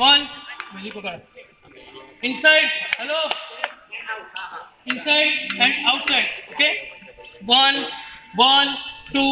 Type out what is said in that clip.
one वही पकड़ inside hello inside and outside okay one one two